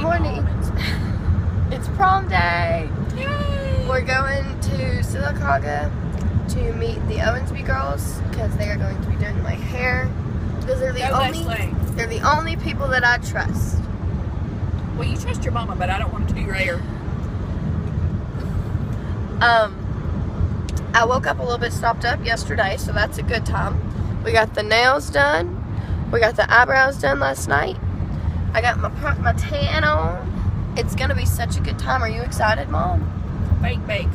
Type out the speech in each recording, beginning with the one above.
Good morning. It's prom day. Yay! We're going to Sylacauga to meet the Owensby girls because they are going to be doing my hair. Because they're the Go only Leslie. they're the only people that I trust. Well, you trust your mama, but I don't want to do your hair. Um, I woke up a little bit stopped up yesterday, so that's a good time. We got the nails done. We got the eyebrows done last night. I got my my tan on. It's gonna be such a good time. Are you excited, Mom? Fake bake.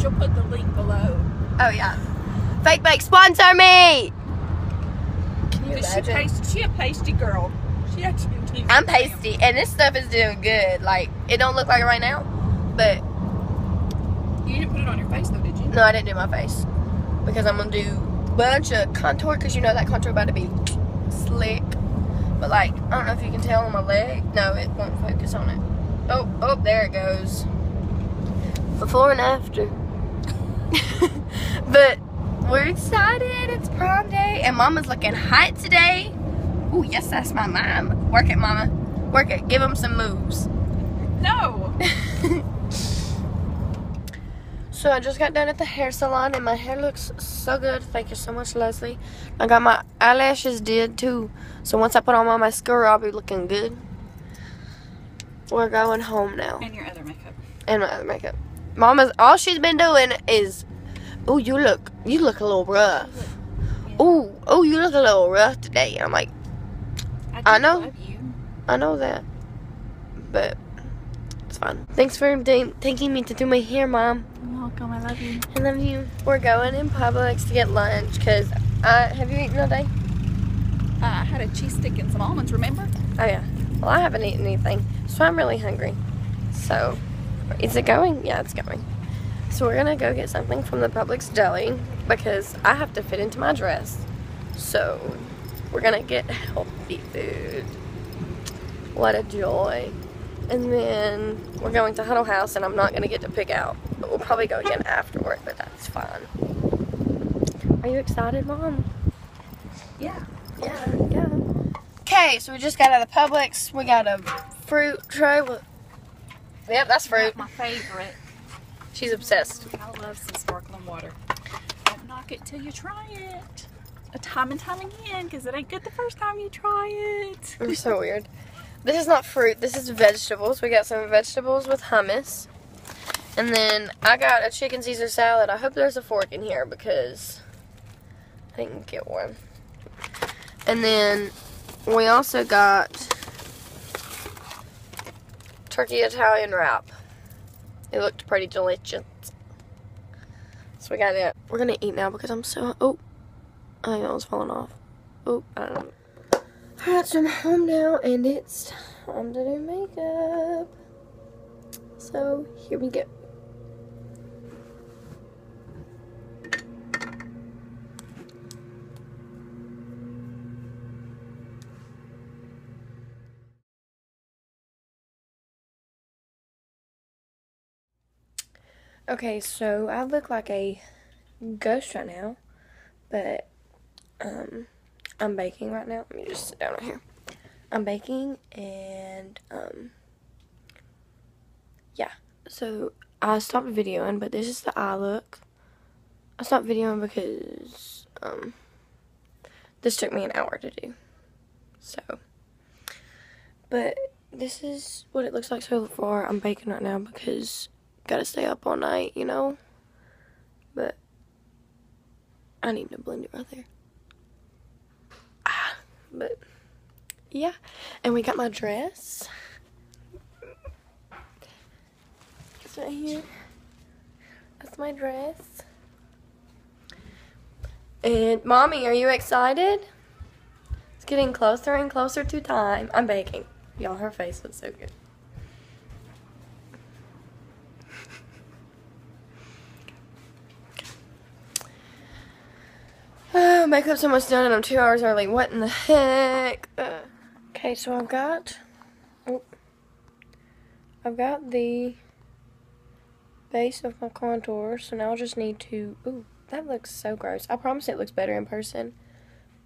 She'll put the link below. Oh yeah. Fake Bake sponsor me. Can you Cause she imagine? paste, she a pasty girl. She actually I'm pasty, and this stuff is doing good. Like it don't look like it right now, but. You didn't put it on your face though, did you? no, I didn't do my face because I'm gonna do a bunch of contour because you know that contour about to be slick. But like I don't know if you can tell on my leg. No, it won't focus on it. Oh, oh, there it goes. Before and after. but we're excited. It's prom day, and Mama's looking hot today. Oh yes, that's my mom. Work it, Mama. Work it. Give them some moves. No. So I just got done at the hair salon and my hair looks so good. Thank you so much, Leslie. I got my eyelashes did too. So once I put on my mascara, I'll be looking good. We're going home now. And your other makeup. And my other makeup. Mama's all she's been doing is, oh, you look, you look a little rough. Oh, oh, you look a little rough today. And I'm like, I do know. Love you. I know that, but fun. Thanks for ta- taking me to do my hair, Mom. You're welcome. I love you. I love you. We're going in Publix to get lunch because I have you eaten all day? Uh, I had a cheese stick and some almonds. Remember? Oh yeah. Well, I haven't eaten anything, so I'm really hungry. So, is it going? Yeah, it's going. So we're gonna go get something from the Publix deli because I have to fit into my dress. So we're gonna get healthy food. What a joy. And then we're going to Huddle House, and I'm not gonna get to pick out, but we'll probably go again afterward. But that's fine. Are you excited, Mom? Yeah. Yeah, yeah. Okay, so we just got out of Publix. We got a fruit tray with. Yep, that's fruit. My favorite. She's obsessed. I love some sparkling water. Don't knock it till you try it. A time and time again, because it ain't good the first time you try it. You're so weird. This is not fruit. This is vegetables. We got some vegetables with hummus, and then I got a chicken Caesar salad. I hope there's a fork in here because I didn't get one. And then we also got turkey Italian wrap. It looked pretty delicious. So we got it. We're gonna eat now because I'm so oh I think that was falling off. Oh, I don't know. Alright, so I'm home now and it's time to do makeup. So here we go. Okay, so I look like a ghost right now, but um, I'm baking right now. Let me just sit down right here. I'm baking and um, yeah. So I stopped videoing, but this is the eye look. I stopped videoing because um, this took me an hour to do. So, but this is what it looks like so far. I'm baking right now because gotta stay up all night, you know. But I need to blend it right there. Ah, but yeah, and we got my dress. It's right here. That's my dress. And mommy, are you excited? It's getting closer and closer to time. I'm baking. Y'all, her face looks so good. Oh, makeup's almost done and I'm two hours early. What in the heck? Okay, so I've got. Oh, I've got the base of my contour, so now I just need to. Ooh, that looks so gross. I promise it looks better in person.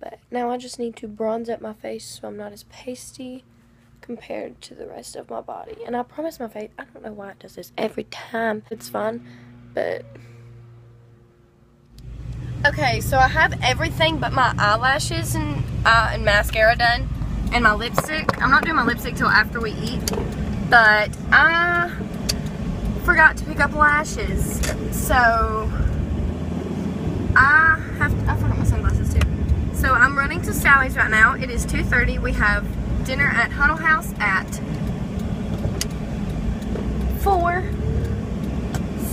But now I just need to bronze up my face so I'm not as pasty compared to the rest of my body. And I promise my face, I don't know why it does this every time. It's fun, but. Okay, so I have everything but my eyelashes and, uh, and mascara done and my lipstick. I'm not doing my lipstick till after we eat, but I forgot to pick up lashes. So I have to, I forgot my sunglasses too. So I'm running to Sally's right now. It is 2.30. We have dinner at Huddle House at 4.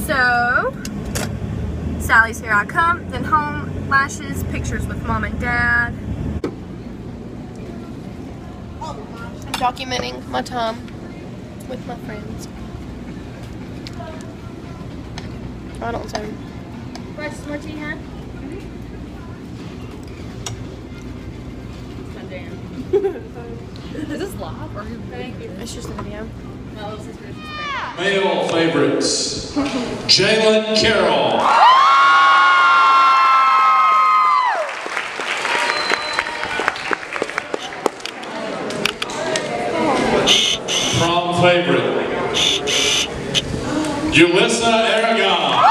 So Sally's Here I Come, then home, lashes, pictures with mom and dad. Documenting my time with my friends. I don't say. Fresh more tea, huh? Is this live or thank you? It's just a video. My little sister is just. Male favorites. Jalen Carroll. Favorite. Ulissa Aragon.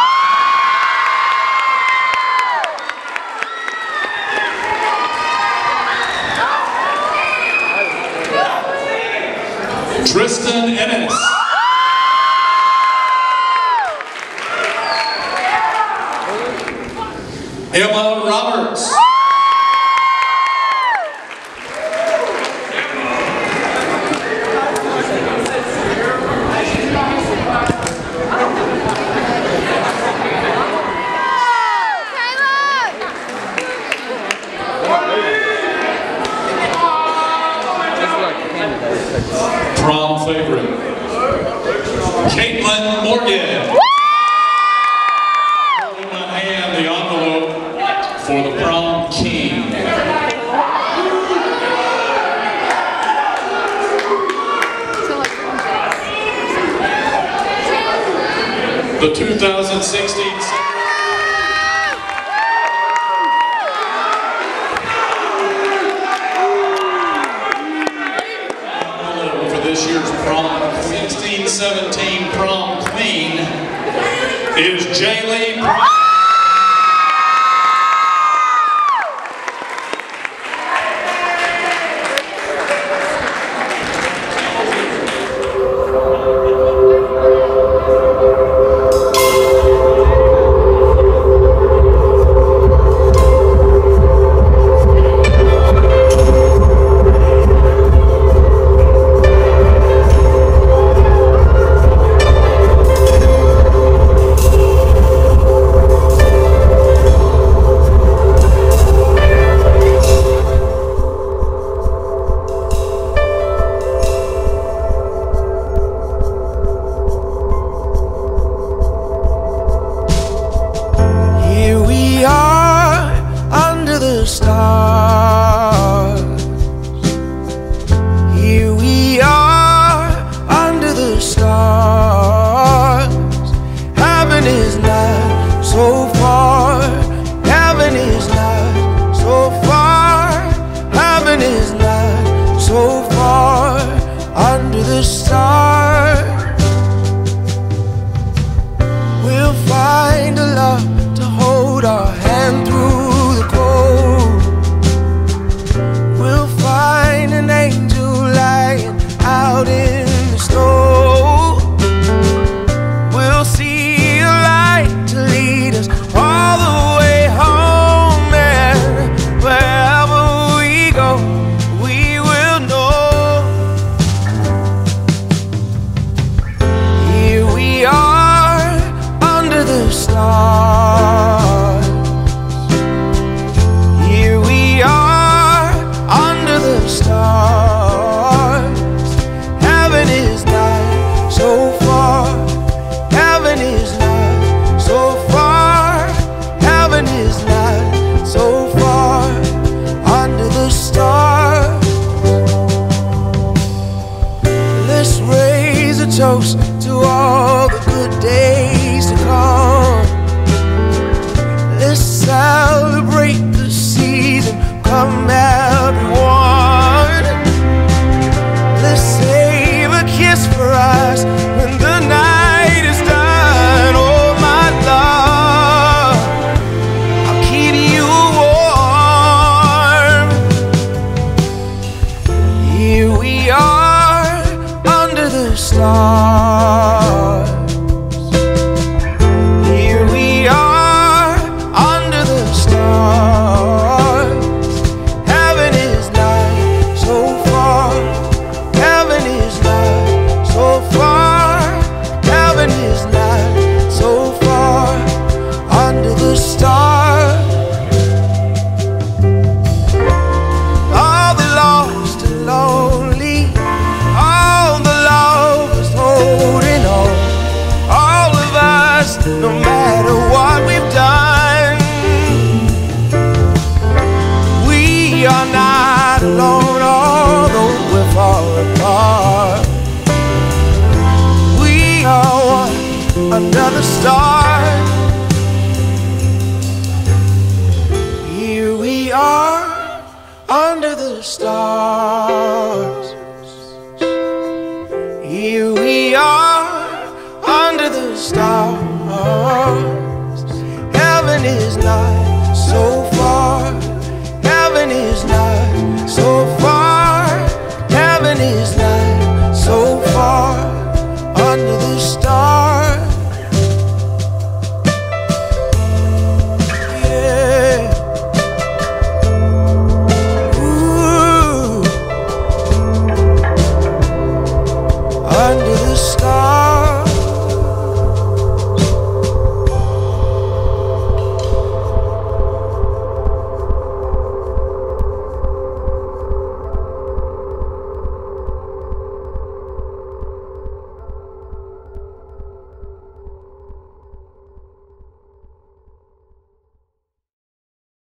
Tristan Ennis. Emma Roberts. Prom favorite. Caitlin Morgan. Holding my hand, the envelope for the prom king. The 2016 for this year's prom 1617 prom queen is Jaylee Brown. Under the stars. We'll find a love Come everyone. Let's save a kiss for us When the night is done. Oh my love I'll keep you warm. Here we are Under the stars.